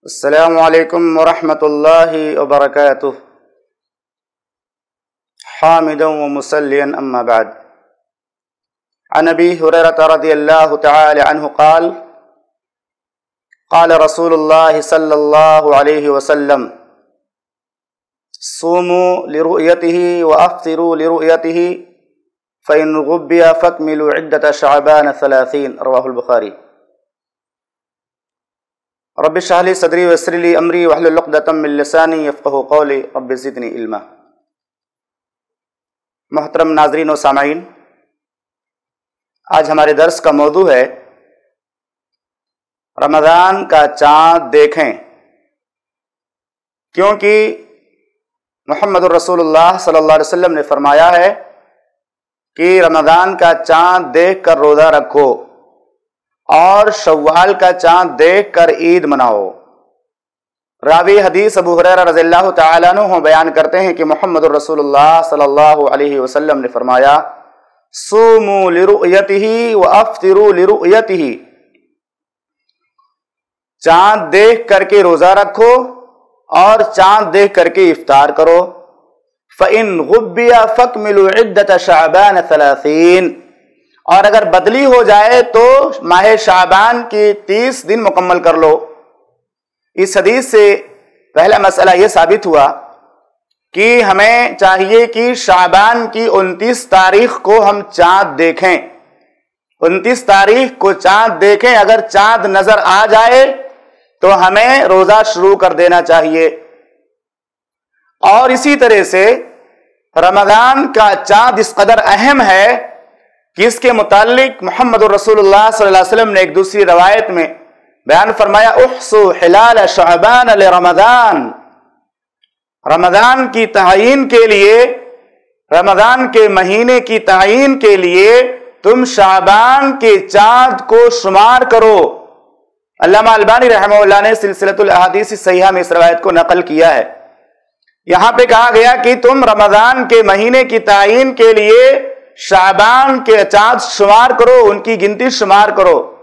السلام عليكم ورحمة الله وبركاته. حامدا ومسليا أما بعد. عن أبي هريرة رضي الله تعالى عنه قال قال رسول الله صلى الله عليه وسلم صوموا لرؤيته وأفطروا لرؤيته فإن غبي فاكملوا عدة شعبان ثلاثين. رواه البخاري. رب اشرح لي صدري ويسر لي امري واحلل عقدة من رب زدني علما. محترم ناظرین و سامعین، آج ہمارے درس کا موضوع ہے رمضان کا چاند دیکھیں۔ کیونکہ محمد الرسول اللہ صلی اللہ علیہ وسلم نے فرمایا ہے کہ رمضان کا چاند دیکھ کر روزہ رکھو۔ اور شوال کا چاند دیکھ کر عید مناؤ۔ راوی حدیث ابو حریر رضی اللہ تعالیٰ عنہ بیان کرتے ہیں کہ محمد الرسول اللہ صلی اللہ علیہ وسلم نے فرمایا سومو لرؤیتہی و افطرو لرؤیتہی چاند دیکھ کر کے روزہ رکھو اور چاند دیکھ کر کے افطار کرو۔ فَإِن غُبِّيَ فَكْمِلُوا عِدَّةَ شَعْبَانَ ثَلَاثِينَ۔ اور اگر بدلی ہو جائے تو ماہ شعبان کی تیس دن مکمل کر لو۔ اس حدیث سے پہلا مسئلہ یہ ثابت ہوا کہ ہمیں چاہیے کہ شعبان کی انتیس تاریخ کو ہم چاند دیکھیں۔ انتیس تاریخ کو چاند دیکھیں، اگر چاند نظر آ جائے تو ہمیں روزہ شروع کر دینا چاہیے۔ اور اسی طرح سے رمضان کا چاند اس قدر اہم ہے کہ اس کے متعلق محمد الرسول اللہ صلی اللہ علیہ وسلم نے ایک دوسری روایت میں بیان فرمایا احسو حلال شعبان رمضان رمضان کی تعین کے لیے، رمضان کے مہینے کی تعین کے لیے تم شعبان کے چاند کو شمار کرو۔ علامہ البانی رحمہ اللہ نے سلسلت الحادیث سیاح میں اس روایت کو نقل کیا ہے۔ یہاں پہ کہا گیا کہ تم رمضان کے مہینے کی تعین کے لیے شعبان کے چاند شمار کرو، ان کی گنتی شمار کرو۔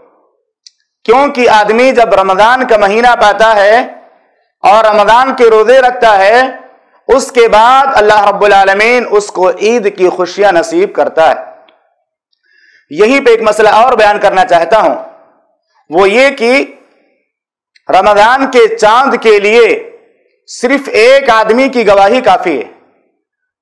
کیونکہ آدمی جب رمضان کا مہینہ پاتا ہے اور رمضان کے روزے رکھتا ہے، اس کے بعد اللہ رب العالمین اس کو عید کی خوشیاں نصیب کرتا ہے۔ یہیں پہ ایک مسئلہ اور بیان کرنا چاہتا ہوں۔ وہ یہ کہ رمضان کے چاند کے لیے صرف ایک آدمی کی گواہی کافی ہے۔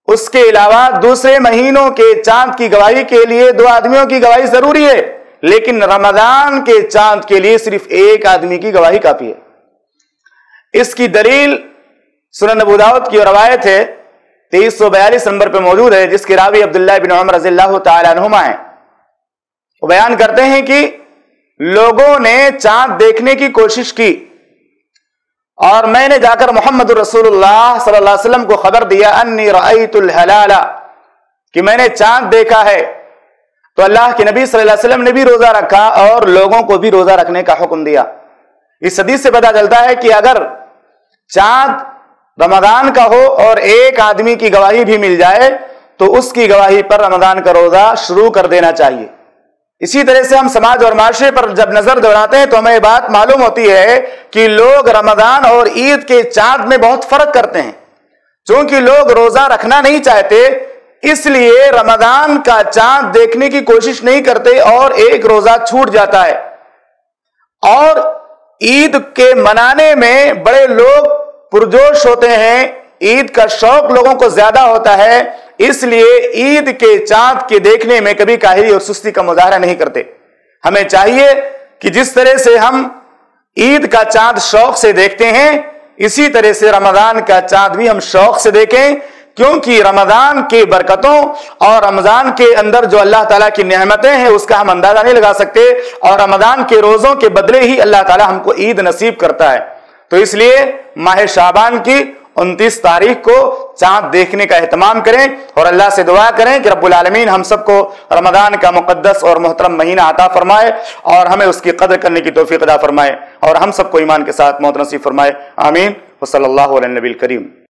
اس کے علاوہ دوسرے مہینوں کے چاند کی گواہی کے لیے دو آدمیوں کی گواہی ضروری ہے، لیکن رمضان کے چاند کے لیے صرف ایک آدمی کی گواہی کافی ہے۔ اس کی دلیل سنن ابو داود کی روایت ہے، تیئیس سو بیالیس نمبر پہ موجود ہے، جس کے راوی عبداللہ بن عمر رضی اللہ تعالی عنہما ہیں۔ وہ بیان کرتے ہیں کہ لوگوں نے چاند دیکھنے کی کوشش کی۔ اور میں نے جا کر محمد الرسول اللہ صلی اللہ علیہ وسلم کو خبر دیا، انی رأیت الحلال کہ میں نے چاند دیکھا ہے۔ تو اللہ کے نبی صلی اللہ علیہ وسلم نے بھی روزہ رکھا اور لوگوں کو بھی روزہ رکھنے کا حکم دیا۔ اس حدیث سے پتا چلتا ہے کہ اگر چاند رمضان کا ہو اور ایک آدمی کی گواہی بھی مل جائے، تو اس کی گواہی پر رمضان کا روزہ شروع کر دینا چاہیے۔ اسی طرح سے ہم سماج اور معاشرے پر جب نظر دوڑاتے ہیں تو ہمیں بات معلوم ہوتی ہے کہ لوگ رمضان اور عید کے چاند میں بہت فرق کرتے ہیں۔ چونکہ لوگ روزہ رکھنا نہیں چاہتے، اس لیے رمضان کا چاند دیکھنے کی کوشش نہیں کرتے اور ایک روزہ چھوٹ جاتا ہے۔ اور عید کے منانے میں بڑے لوگ پرجوش ہوتے ہیں۔ عید کا شوق لوگوں کو زیادہ ہوتا ہے۔ اس لیے عید کے چاند کے دیکھنے میں کبھی کاہری اور سستی کا مظاہرہ نہیں کرتے۔ ہمیں چاہیے کہ جس طرح سے ہم عید کا چاند شوق سے دیکھتے ہیں، اسی طرح سے رمضان کا چاند بھی ہم شوق سے دیکھیں، کیونکہ رمضان کی برکتوں اور رمضان کے اندر جو اللہ تعالیٰ کی نعمتیں ہیں، اس کا ہم اندازہ نہیں لگا سکتے اور رمضان کے روزوں کے بدلے ہی اللہ تعالیٰ ہم کو عید نصیب کرتا ہے۔ تو اس لیے ماہ شابان کی انتیس تاریخ کو چاند دیکھنے کا اہتمام کریں اور اللہ سے دعا کریں کہ رب العالمین ہم سب کو رمضان کا مقدس اور محترم مہینہ عطا فرمائے اور ہمیں اس کی قدر کرنے کی توفیق عطا فرمائے اور ہم سب کو ایمان کے ساتھ موت نصیب فرمائے. آمین. وصلی صلی اللہ علیہ نبی الکریم.